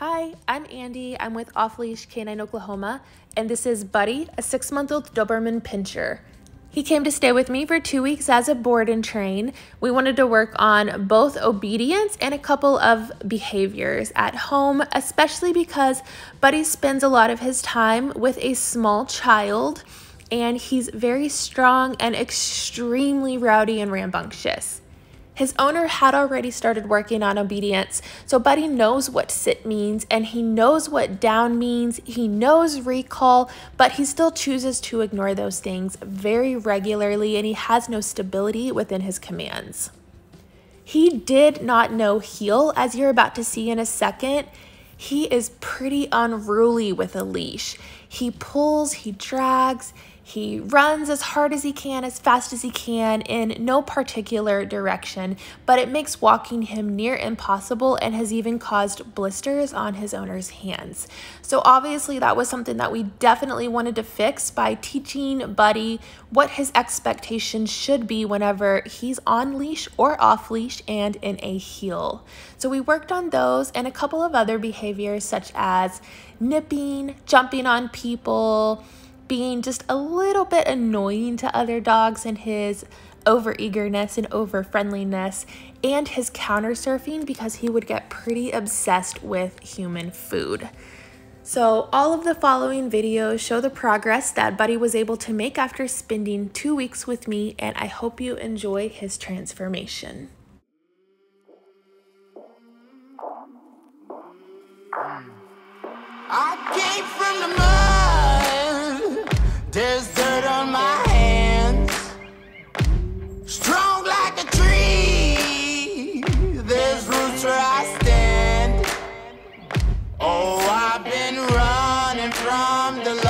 Hi, I'm Andi. I'm with Off Leash K9 Oklahoma, and this is Buddy, a six month old Doberman Pinscher. He came to stay with me for two weeks as a board and train. We wanted to work on both obedience and a couple of behaviors at home, especially because Buddy spends a lot of his time with a small child and he's very strong and extremely rowdy and rambunctious. His owner had already started working on obedience, so Buddy knows what sit means and he knows what down means. He knows recall, but he still chooses to ignore those things very regularly and he has no stability within his commands. He did not know heel, as you're about to see in a second. He is pretty unruly with a leash. He pulls, he drags, he runs as hard as he can, as fast as he can, in no particular direction, but it makes walking him near impossible and has even caused blisters on his owner's hands. So, obviously, that was something that we definitely wanted to fix by teaching Buddy what his expectations should be whenever he's on leash or off leash and in a heel. So, we worked on those and a couple of other behaviors such as nipping, jumping on people being just a little bit annoying to other dogs and his over eagerness and over friendliness and his counter surfing because he would get pretty obsessed with human food. So, all of the following videos show the progress that Buddy was able to make after spending two weeks with me, and I hope you enjoy his transformation. I came from the there's dirt on my hands. Strong like a tree. There's roots where I stand. Oh, I've been running from the